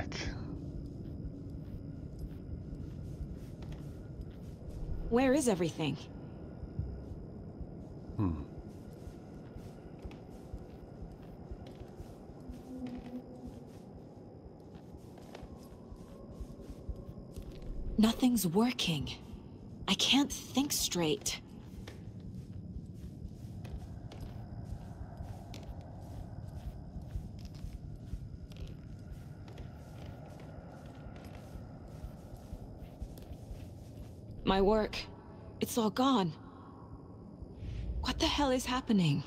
heck? Where is everything? Hmm. Nothing's working. I can't think straight. My work. It's all gone. What the hell is happening?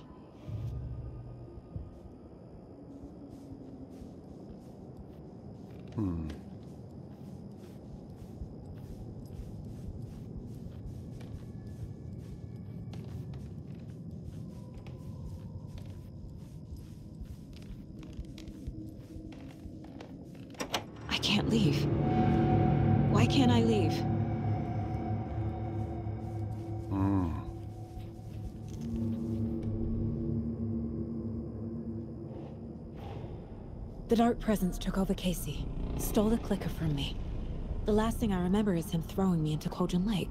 The Dark Presence took over Casey. Stole the clicker from me. The last thing I remember is him throwing me into Cauldron Lake.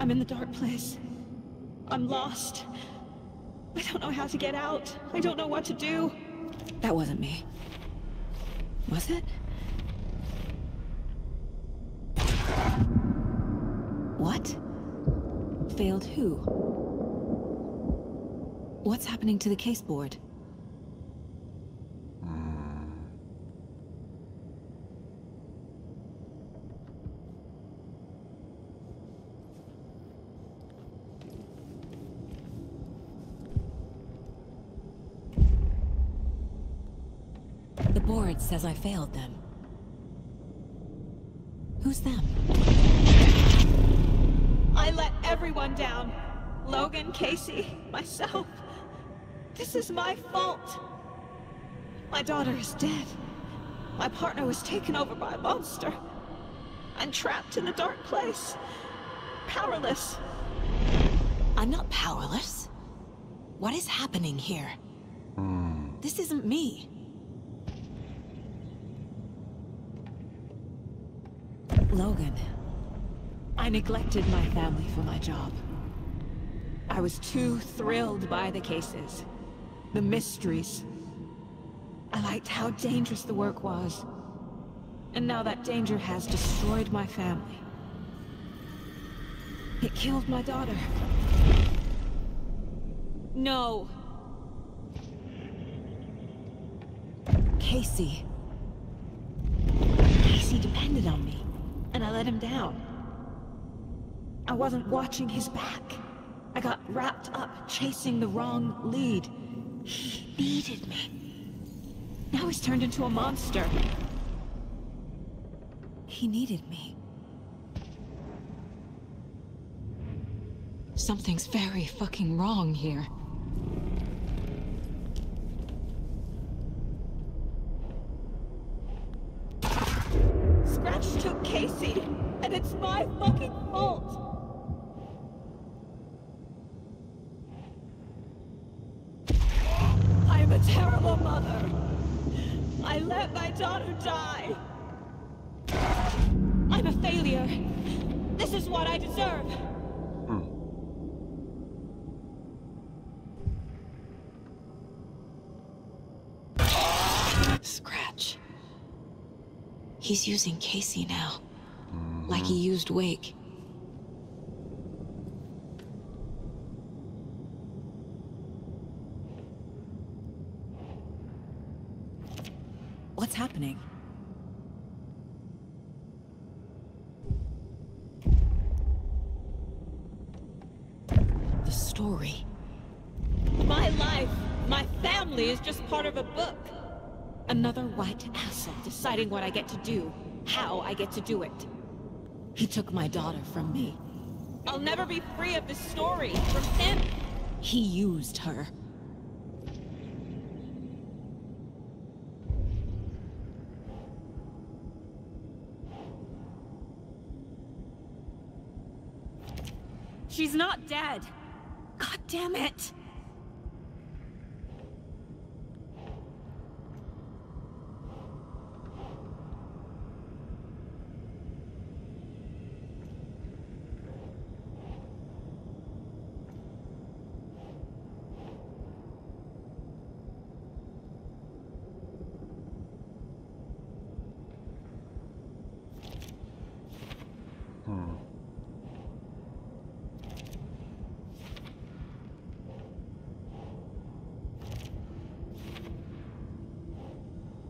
I'm in the dark place. I'm lost. I don't know how to get out. I don't know what to do. That wasn't me. Was it? What? Failed who? What's happening to the case board? The says I failed them. Who's them? I let everyone down. Logan, Casey, myself. This is my fault. My daughter is dead. My partner was taken over by a monster. I'm trapped in a dark place. Powerless. I'm not powerless. What is happening here? Hmm. This isn't me. Logan. I neglected my family for my job. I was too thrilled by the cases. The mysteries. I liked how dangerous the work was. And now that danger has destroyed my family. It killed my daughter. No. Casey. Casey depended on me, and I let him down. I wasn't watching his back. I got wrapped up chasing the wrong lead. He needed me. Now he's turned into a monster. He needed me. Something's very fucking wrong here. Scratch took Casey, and it's my fucking fault. I'm a terrible mother. I let my daughter die. I'm a failure. This is what I deserve. Scratch. He's using Casey now. Mm-hmm. Like he used Wake. What's happening? The story. My life, my family is just part of a book. Another white asshole deciding what I get to do, how I get to do it. He took my daughter from me. I'll never be free of this story from him. He used her. She's not dead. God damn it.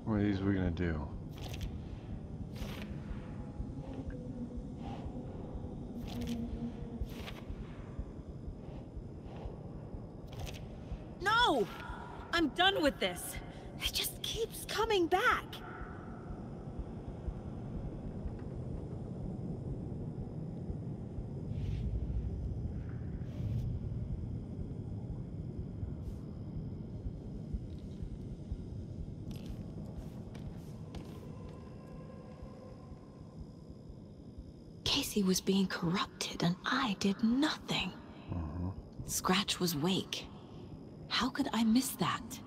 What are these we gonna No! I'm done with this. It just keeps coming back. Casey was being corrupted and I did nothing. Uh-huh. Scratch was Wake. How could I miss that?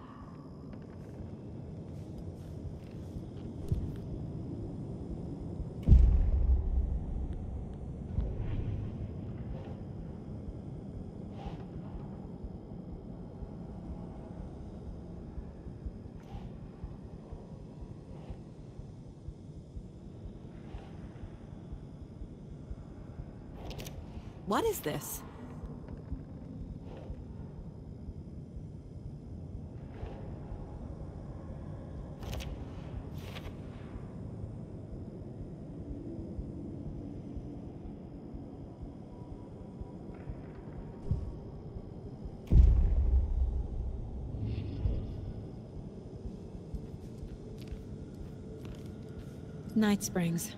What is this? Night Springs.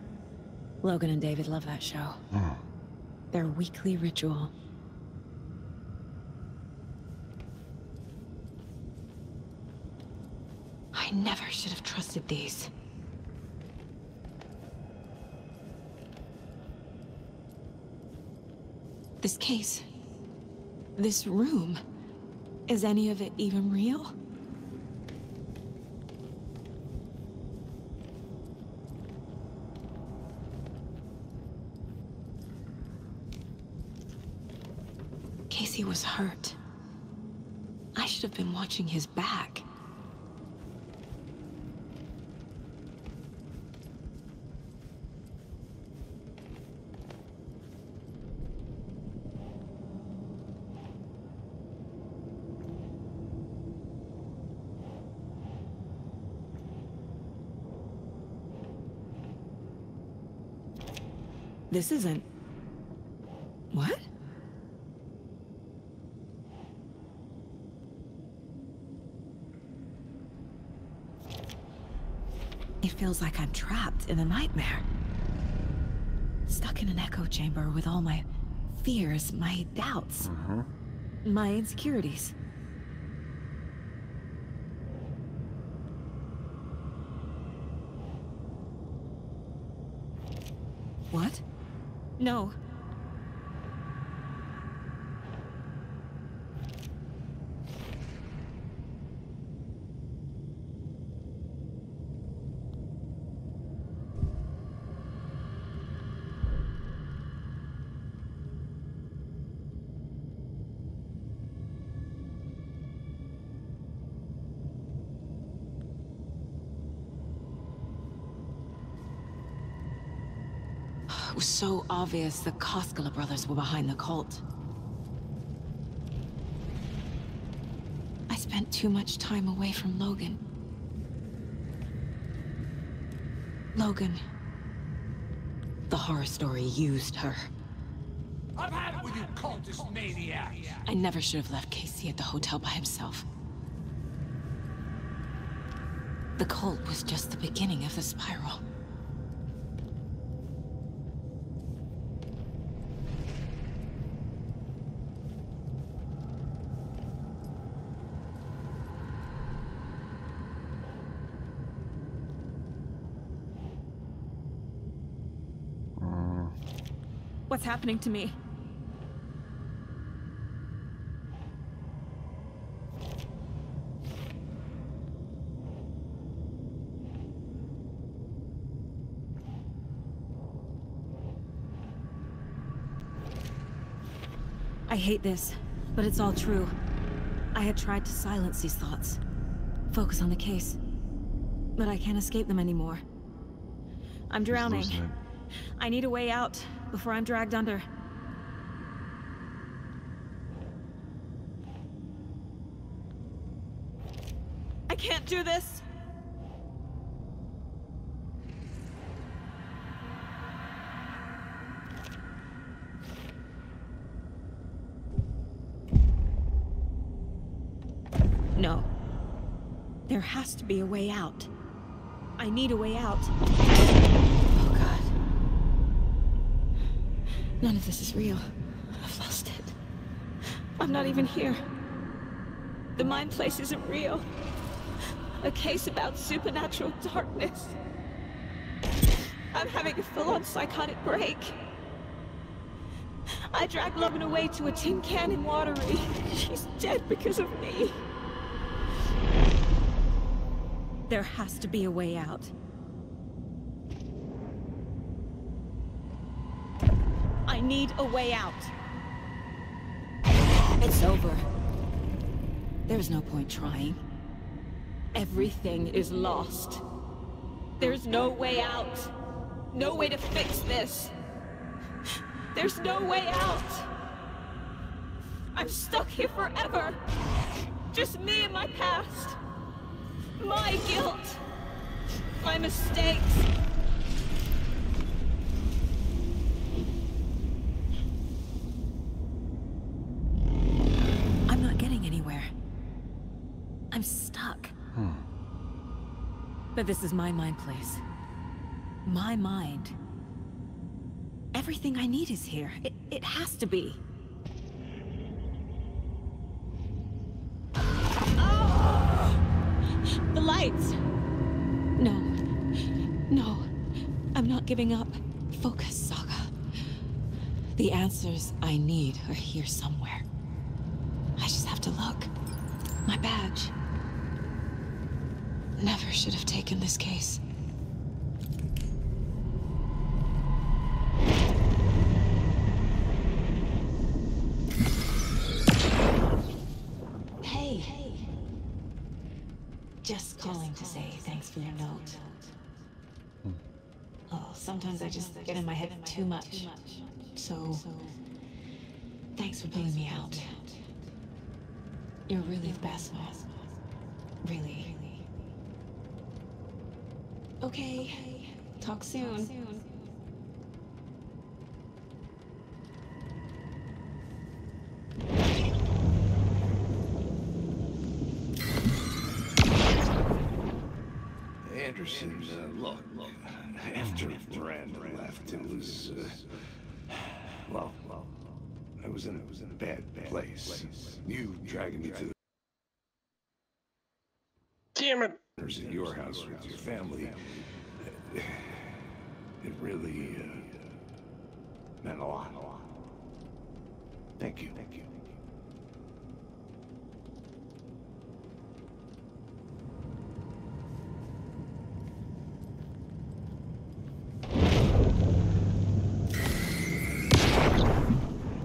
Logan and David love that show. Hmm. Their weekly ritual. I never should have trusted these. This case. This room. Is any of it even real? Casey was hurt. I should have been watching his back. This isn't... What? It feels like I'm trapped in a nightmare. Stuck in an echo chamber with all my fears, my doubts, mm-hmm. my insecurities. What? No. It was so obvious the Koskela brothers were behind the cult. I spent too much time away from Logan. Logan. The horror story used her. I've had it with you cultist maniacs! I never should have left Casey at the hotel by himself. The cult was just the beginning of the spiral. What's happening to me? I hate this, but it's all true. I had tried to silence these thoughts. Focus on the case. But I can't escape them anymore. I'm drowning. I need a way out before I'm dragged under. I can't do this! No. There has to be a way out. I need a way out. None of this is real. I've lost it. I'm not even here. The mind place isn't real. A case about supernatural darkness. I'm having a full-on psychotic break. I dragged Logan away to a tin can in Watery. She's dead because of me. There has to be a way out. Need a way out. It's over. There's no point trying. Everything is lost. There's no way out. No way to fix this. There's no way out. I'm stuck here forever. Just me and my past. My guilt. My mistakes. I'm not getting anywhere. I'm stuck. Hmm. But this is my mind place. My mind. Everything I need is here. It, it has to be. The lights! No. No. I'm not giving up. Focus, Saga. The answers I need are here somewhere. I just have to look. My badge. Never should have taken this case. Hey. Just calling to say thanks for your note. Hmm. Oh, sometimes I just get in my head too much. So, thanks for pulling me out. You're really the best, Mom. Really. Okay. Talk soon. Anderson, uh, look, look, after Miranda left, it was, uh, well, well, I was in, I was in a bad, bad place. You dragging me to the Damn it! Corners at your house with your family, it really, uh, meant a lot. Thank you, thank you.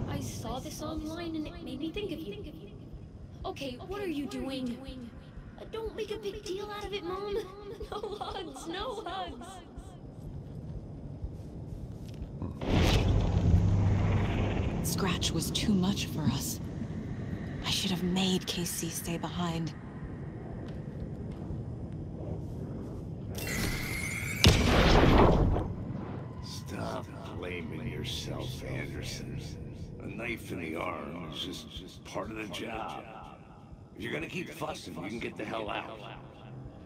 I saw this online and it made me think of you. Okay, what are you doing? Don't make a big deal out of it, Mom. No hugs, no hugs. Scratch was too much for us. I should have made Casey stay behind. Stop blaming yourself, Anderson. A knife in the arm is just, just part of the job. If you're gonna keep fussing, if you can get the hell out.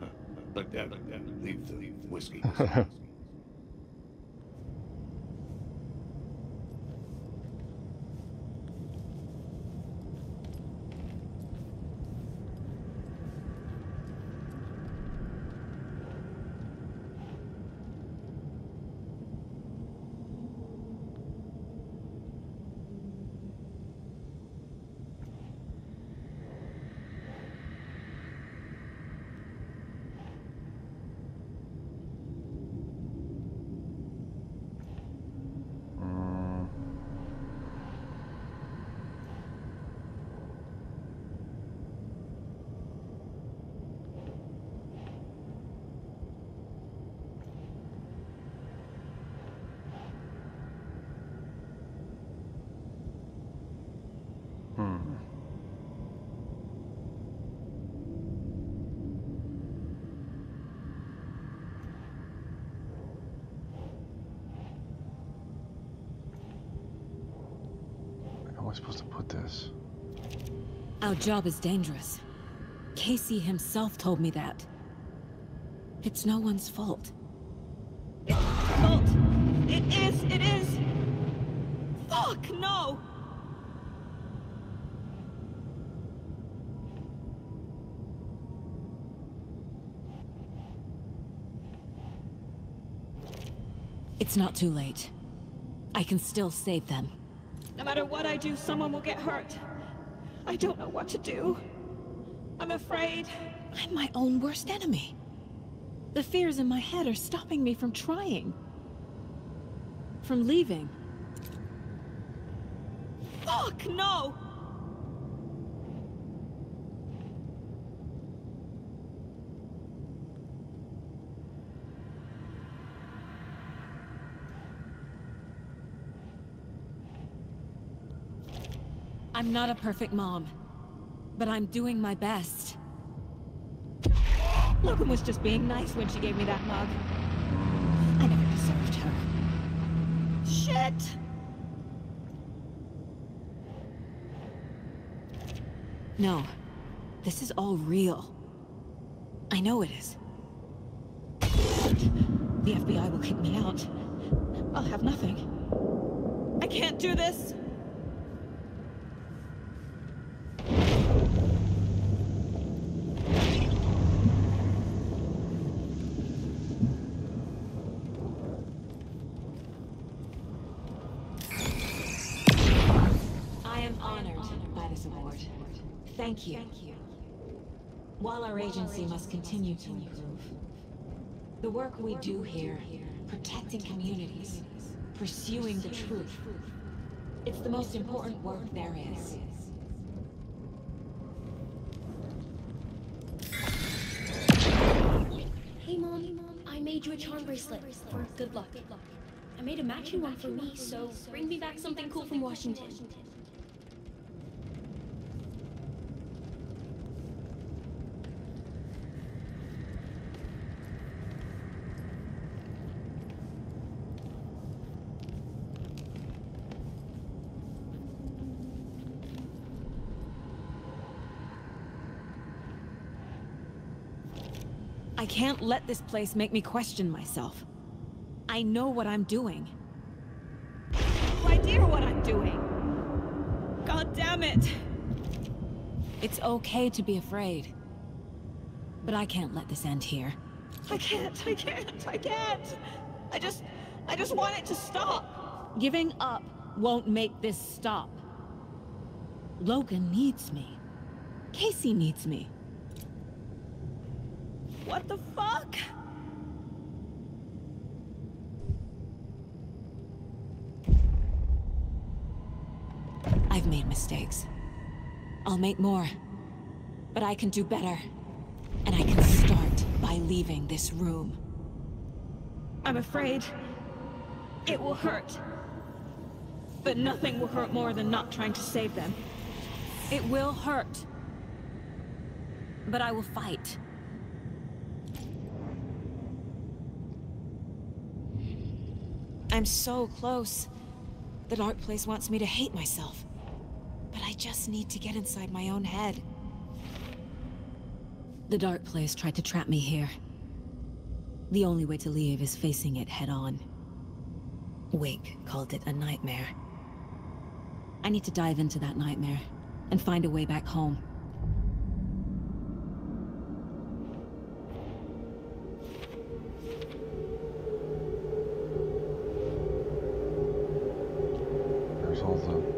Look, uh, uh, leave the whiskey. supposed to put this? Our job is dangerous. Casey himself told me that. It's no one's fault. It's Fault. It is, it is. Fuck, no! It's not too late. I can still save them. No matter what I do, someone will get hurt. I don't know what to do. I'm afraid. I'm my own worst enemy. The fears in my head are stopping me from trying. From leaving. Fuck, no! I'm not a perfect mom. But I'm doing my best. Logan was just being nice when she gave me that mug. I never deserved her. Shit! No. This is all real. I know it is. The FBI will kick me out. I'll have nothing. I can't do this! I am honored by this award. Thank you. While our agency must continue to improve, the work we do here, protecting communities, pursuing the truth, it's the most important work there is. Hey, Mom. I made you a charm bracelet for good luck. I made a matching one for me, so bring me back something cool from Washington. I can't let this place make me question myself. I know what I'm doing. No idea what I'm doing. God damn it! It's okay to be afraid. But I can't let this end here. I can't, I can't, I can't! I just, I just want it to stop! Giving up won't make this stop. Logan needs me. Casey needs me. What the fuck? I've made mistakes. I'll make more. But I can do better. And I can start by leaving this room. I'm afraid it will hurt. But nothing will hurt more than not trying to save them. It will hurt. But I will fight. I'm so close. The Dark Place wants me to hate myself. But I just need to get inside my own head. The Dark Place tried to trap me here. The only way to leave is facing it head on. Wake called it a nightmare. I need to dive into that nightmare and find a way back home. All the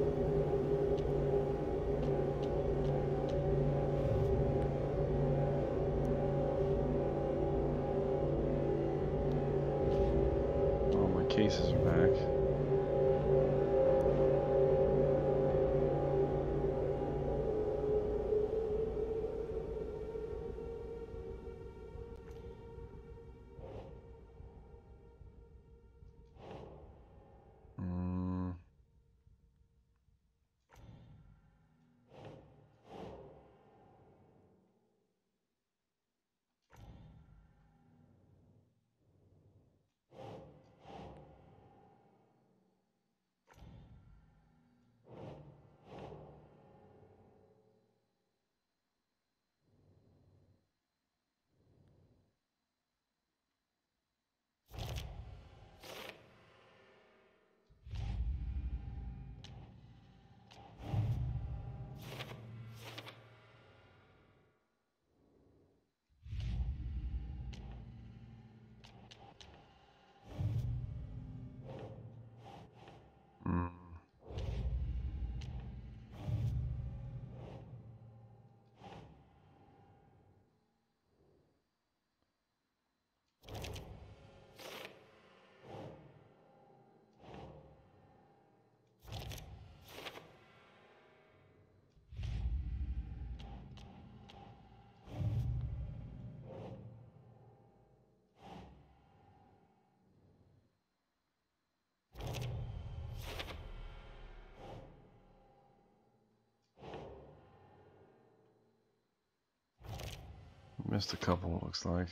Missed a couple, looks like.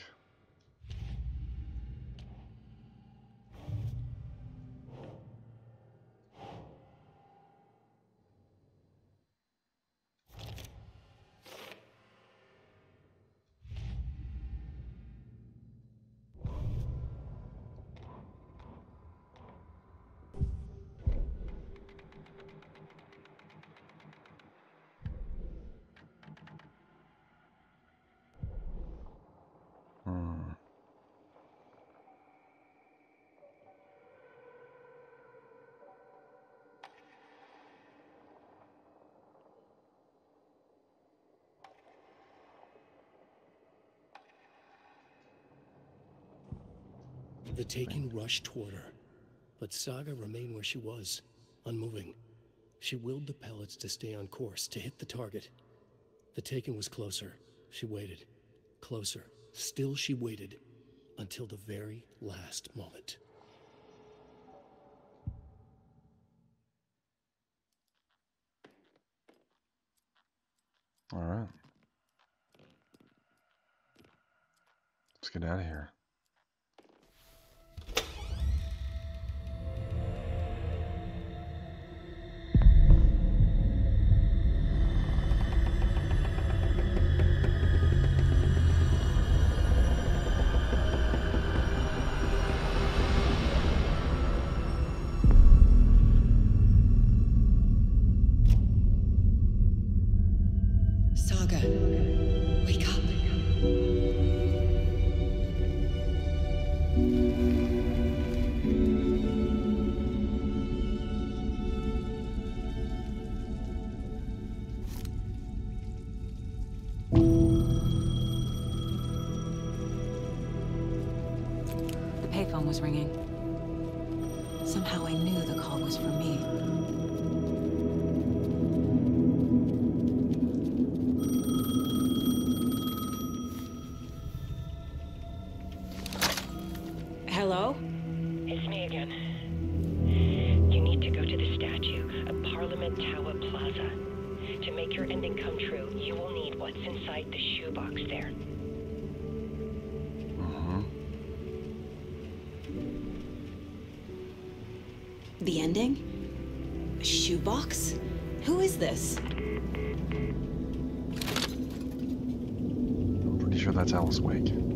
Hmm. The Taken rushed toward her, but Saga remained where she was, unmoving. She willed the pellets to stay on course, to hit the target. The Taken was closer. She waited. Closer. Still she waited. Until the very last moment. All right. Let's get out of here. Ending? A shoebox? Who is this? I'm pretty sure that's Alice Wake.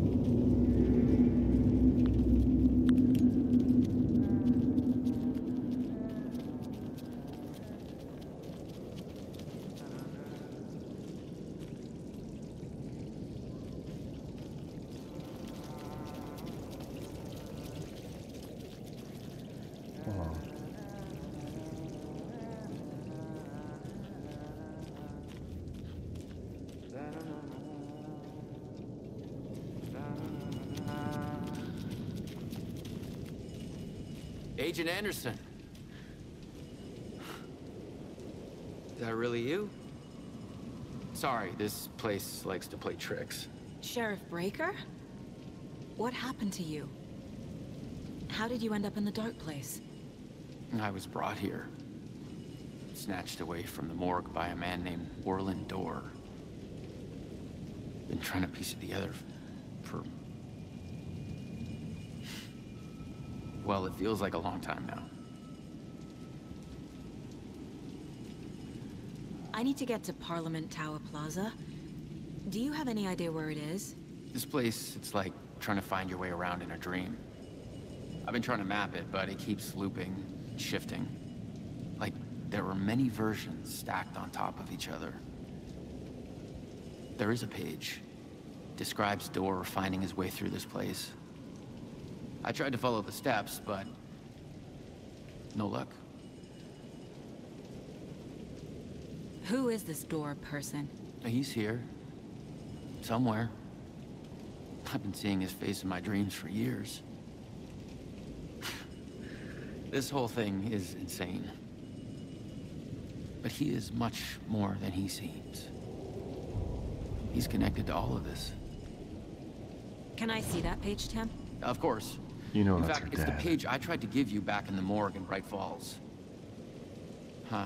Anderson. Is that really you? Sorry, this place likes to play tricks. Sheriff Breaker? What happened to you? How did you end up in the dark place? I was brought here. Snatched away from the morgue by a man named Warlin Door. Been trying to piece it together for... Well, it feels like a long time now. I need to get to Parliament Tower Plaza. Do you have any idea where it is? This place, it's like trying to find your way around in a dream. I've been trying to map it, but it keeps looping, shifting. Like there were many versions stacked on top of each other. There is a page. Describes Door finding his way through this place. I tried to follow the steps, but... No luck. Who is this door person? He's here. Somewhere. I've been seeing his face in my dreams for years. this whole thing is insane. But he is much more than he seems. He's connected to all of this. Can I see that page, Tim? Of course. You know In that's fact, it's dad. the page I tried to give you back in the morgue in Bright Falls. Huh.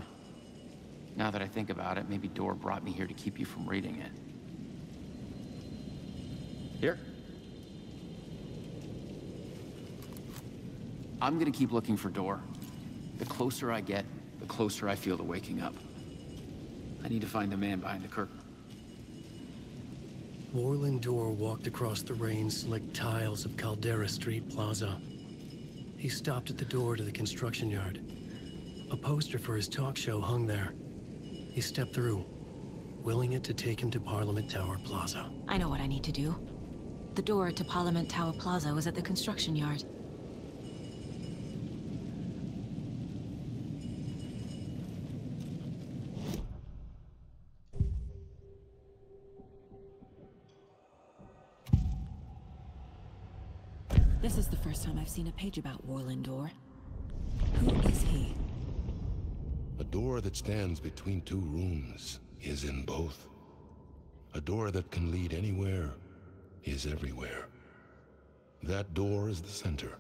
Now that I think about it, maybe Door brought me here to keep you from reading it. Here. I'm gonna keep looking for door. The closer I get, the closer I feel to waking up. I need to find the man behind the curtain. Warlin Door walked across the rain-slicked tiles of Caldera Street Plaza. He stopped at the door to the construction yard. A poster for his talk show hung there. He stepped through, willing it to take him to Parliament Tower Plaza. I know what I need to do. The door to Parliament Tower Plaza was at the construction yard. This is the first time I've seen a page about Warlin Door. Who is he? A door that stands between two rooms is in both. A door that can lead anywhere is everywhere. That door is the center.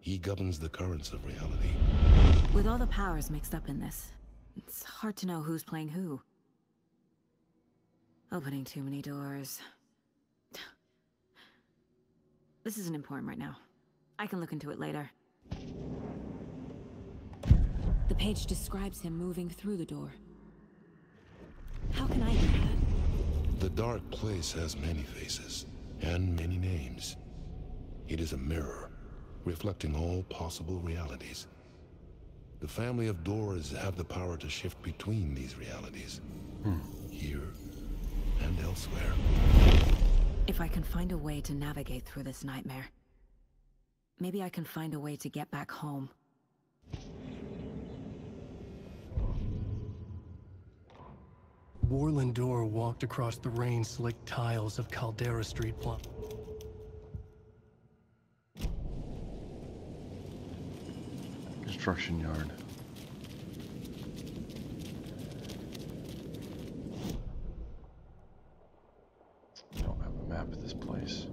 He governs the currents of reality. With all the powers mixed up in this, it's hard to know who's playing who. Opening too many doors. This isn't important right now. I can look into it later. The page describes him moving through the door. How can I do that? The dark place has many faces and many names. It is a mirror, reflecting all possible realities. The family of doors have the power to shift between these realities. Hmm. Here and elsewhere. If I can find a way to navigate through this nightmare, maybe I can find a way to get back home. Warlin Door walked across the rain-slicked tiles of Caldera Street Plaza. Construction yard. Don't have a map of this place.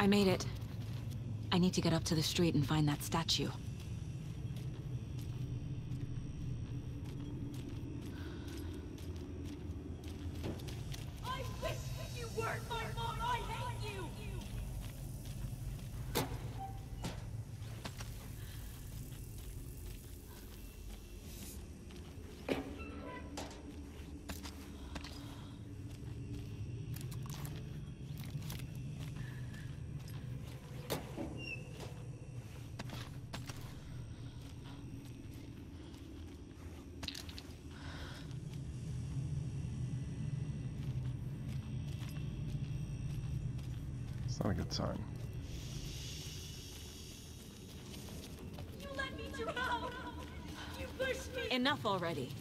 I made it. I need to get up to the street and find that statue. I wish you weren't my mom. I hate you. It's not a good sign. You let me drown! You pushed me! Enough already.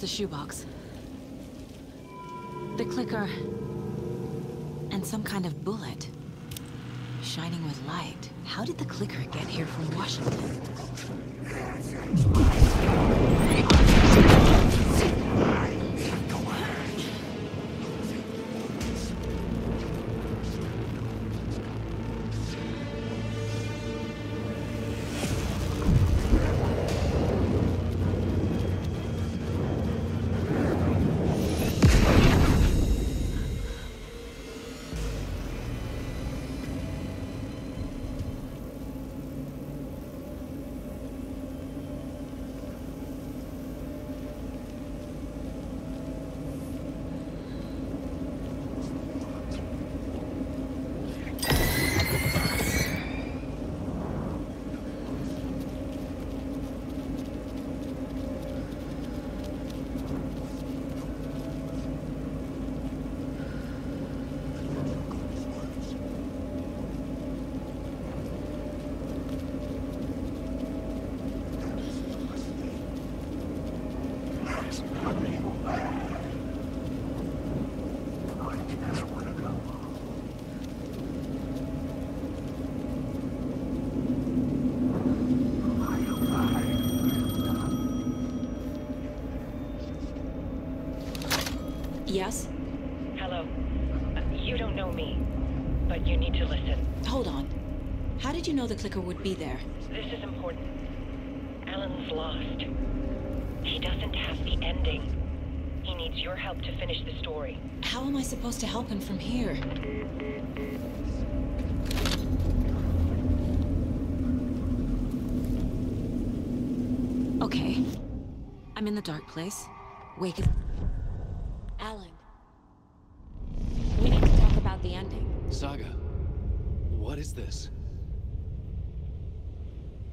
The shoebox. The clicker. And some kind of bullet. Shining with light. How did the clicker get here from Washington? Know the clicker would be there? This is important. Alan's lost. He doesn't have the ending. He needs your help to finish the story. How am I supposed to help him from here? Okay. I'm in the dark place. Wake is... Alan. We need to talk about the ending. Saga, what is this?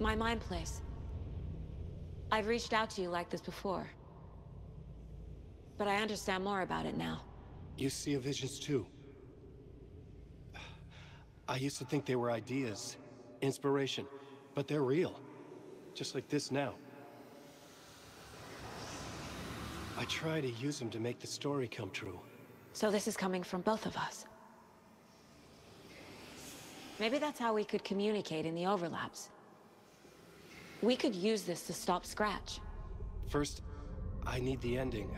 My mind place. I've reached out to you like this before. But I understand more about it now. You see visions too. I used to think they were ideas, inspiration, but they're real. Just like this now. I try to use them to make the story come true. So this is coming from both of us. Maybe that's how we could communicate in the overlaps. We could use this to stop Scratch. First, I need the ending.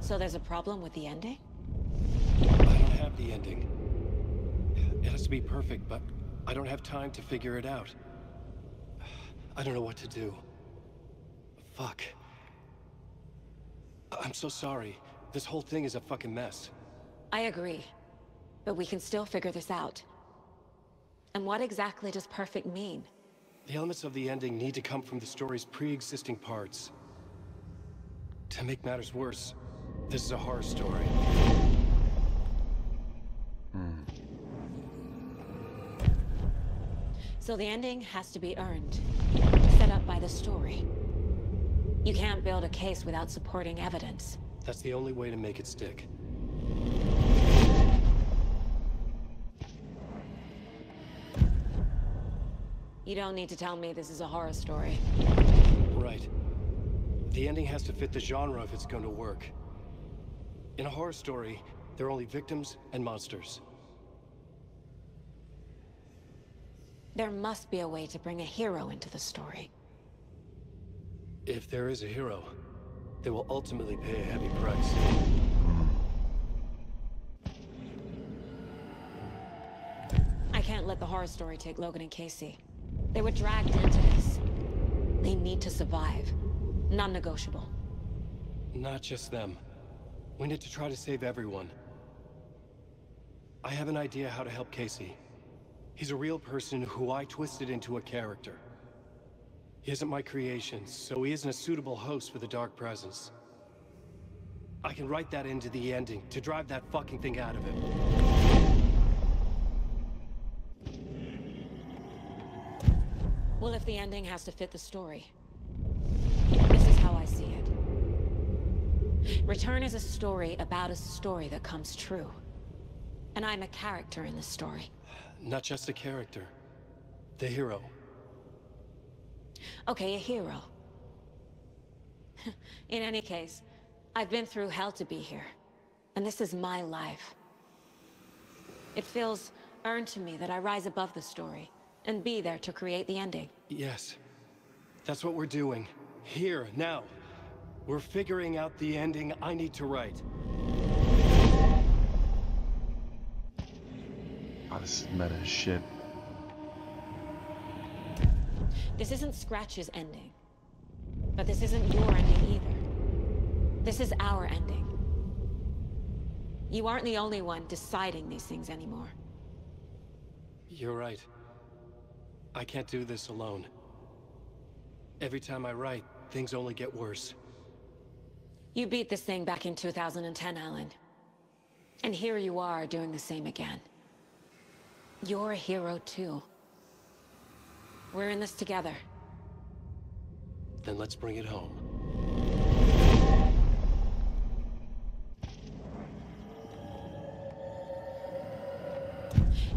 So there's a problem with the ending? I don't have the ending. It has to be perfect, but I don't have time to figure it out. I don't know what to do. Fuck. I'm so sorry. This whole thing is a fucking mess. I agree. But we can still figure this out. And what exactly does perfect mean? The elements of the ending need to come from the story's pre-existing parts. To make matters worse, this is a horror story. Hmm. So the ending has to be earned. Set up by the story. You can't build a case without supporting evidence. That's the only way to make it stick. You don't need to tell me this is a horror story. Right. The ending has to fit the genre if it's going to work. In a horror story, there are only victims and monsters. There must be a way to bring a hero into the story. If there is a hero, they will ultimately pay a heavy price. I can't let the horror story take Logan and Casey. They were dragged into this. They need to survive. Non-negotiable. Not just them. We need to try to save everyone. I have an idea how to help Casey. He's a real person who I twisted into a character. He isn't my creation, so he isn't a suitable host for the Dark Presence. I can write that into the ending to drive that fucking thing out of him. Well, if the ending has to fit the story. This is how I see it. Return is a story about a story that comes true. And I'm a character in this story. Not just a character. The hero. Okay, a hero. in any case, I've been through hell to be here. And this is my life. It feels earned to me that I rise above the story and be there to create the ending. Yes. That's what we're doing. Here, now. We're figuring out the ending I need to write. Oh, this is meta as shit. This isn't Scratch's ending. But this isn't your ending either. This is our ending. You aren't the only one deciding these things anymore. You're right. I can't do this alone. Every time I write, things only get worse. You beat this thing back in 2010, Alan. And here you are doing the same again. You're a hero too. We're in this together. Then let's bring it home.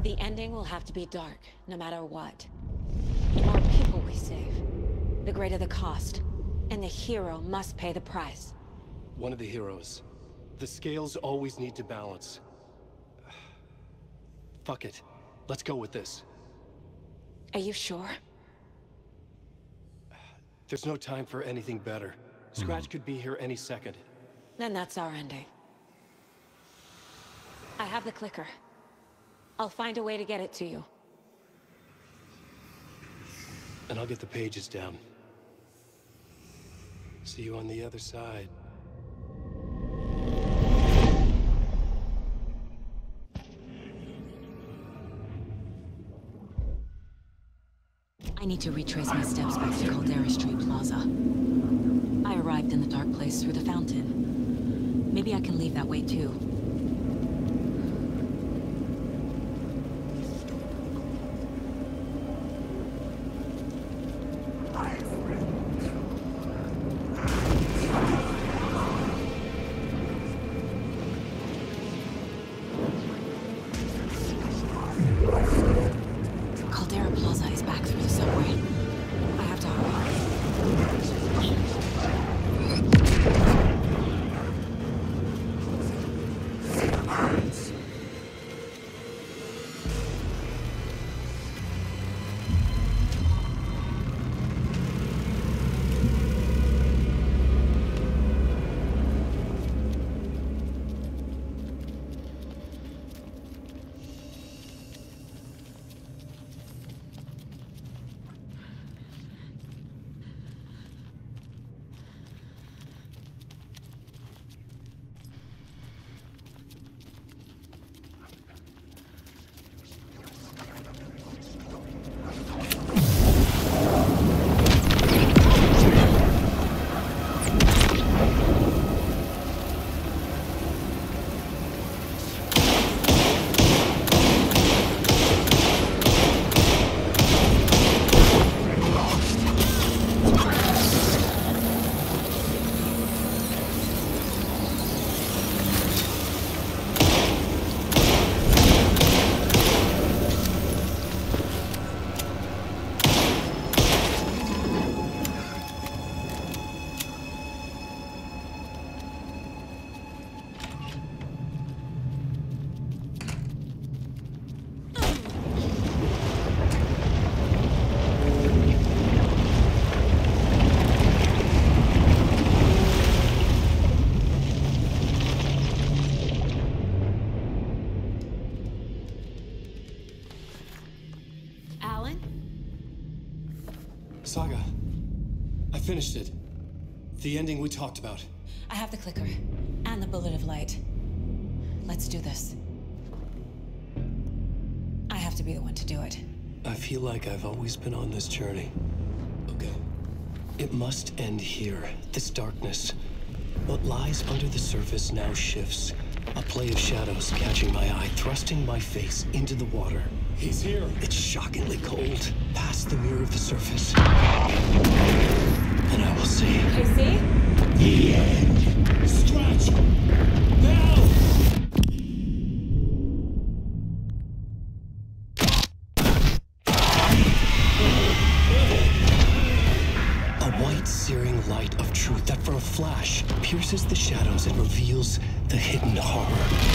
The ending will have to be dark, no matter what. The more people we save, the greater the cost. And the hero must pay the price. One of the heroes. The scales always need to balance. Fuck it. Let's go with this. Are you sure? There's no time for anything better. Scratch could be here any second. Then that's our ending. I have the clicker. I'll find a way to get it to you. And I'll get the pages down. See you on the other side. I need to retrace my steps back to Caldera Street Plaza. I arrived in the dark place through the fountain. Maybe I can leave that way too. Finished it. The ending we talked about. I have the clicker and the bullet of light. Let's do this. I have to be the one to do it. I feel like I've always been on this journey. Okay. It must end here, this darkness. What lies under the surface now shifts. A play of shadows catching my eye, thrusting my face into the water. He's here. It's shockingly cold, past the mirror of the surface. And I will see. I see? The end. Stretch! Now! A white, searing light of truth that for a flash pierces the shadows and reveals the hidden horror.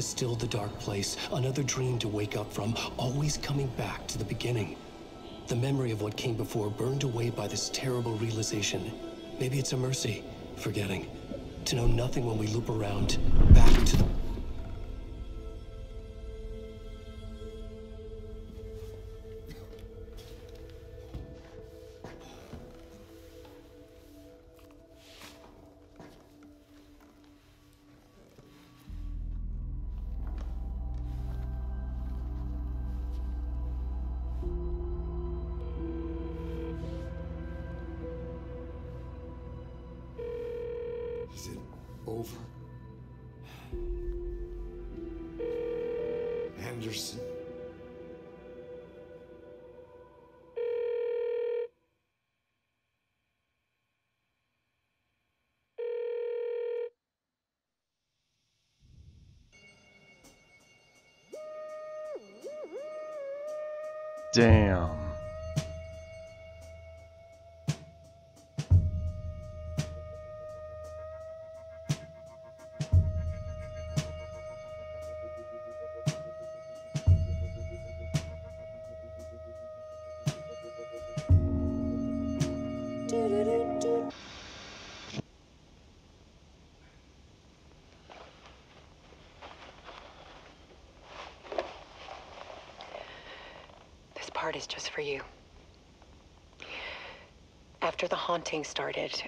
Is still the dark place? Another dream to wake up from, always coming back to the beginning. The memory of what came before burned away by this terrible realization. Maybe it's a mercy, forgetting. To know nothing when we loop around, back to the over? Anderson. Damn. After started,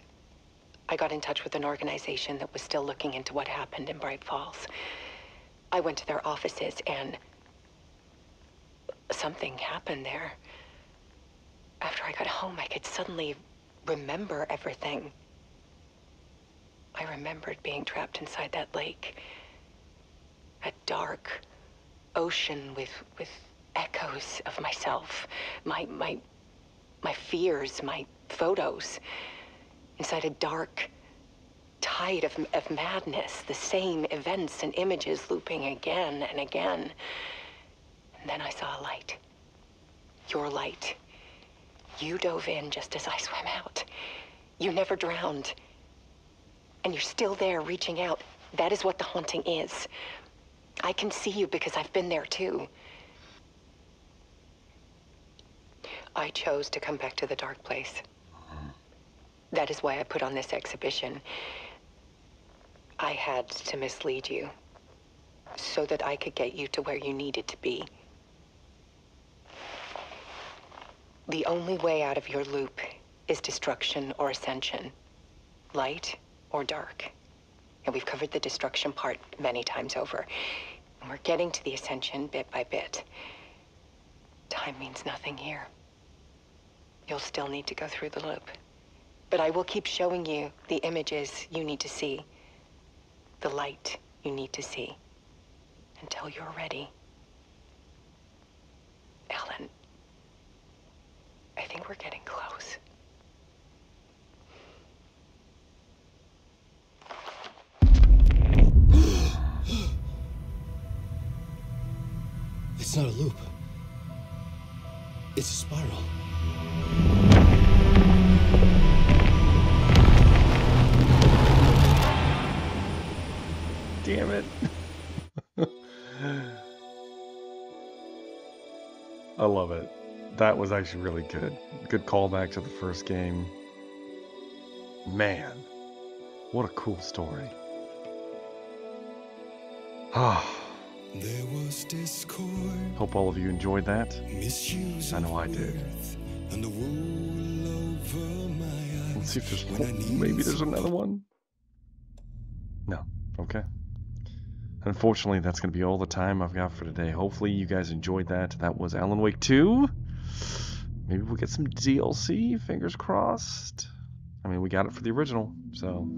I got in touch with an organization that was still looking into what happened in Bright Falls. I went to their offices and something happened there. After I got home, I could suddenly remember everything. I remembered being trapped inside that lake. A dark ocean with with echoes of myself, my my my fears, my photos, inside a dark tide of, of madness, the same events and images looping again and again. And then I saw a light. Your light. You dove in just as I swam out. You never drowned. And you're still there reaching out. That is what the haunting is. I can see you because I've been there too. I chose to come back to the dark place. Mm-hmm. That is why I put on this exhibition. I had to mislead you so that I could get you to where you needed to be. The only way out of your loop is destruction or ascension, light or dark. And we've covered the destruction part many times over. And we're getting to the ascension bit by bit. Time means nothing here. You'll still need to go through the loop. But I will keep showing you the images you need to see. The light you need to see. Until you're ready. Alan. I think we're getting close. It's not a loop. It's a spiral. Damn it. I love it. That was actually really good. Good callback to the first game. Man, what a cool story. Ah. There was discord, Hope all of you enjoyed that. misuse I know I did. and the wool over my Let's see if there's one. Maybe there's another one. No. Okay. Unfortunately, that's going to be all the time I've got for today. Hopefully, you guys enjoyed that. That was Alan Wake 2. Maybe we'll get some DLC. Fingers crossed. I mean, we got it for the original. So,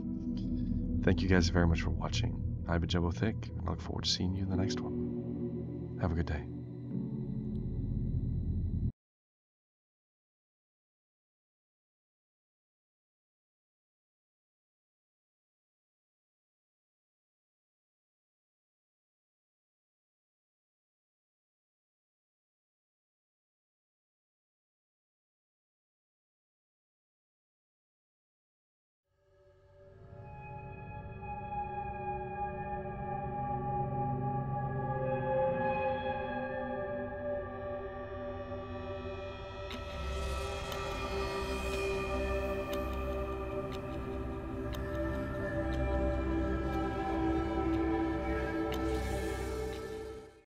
thank you guys very much for watching. I've been Jumbo Thick, and I look forward to seeing you in the next one. Have a good day.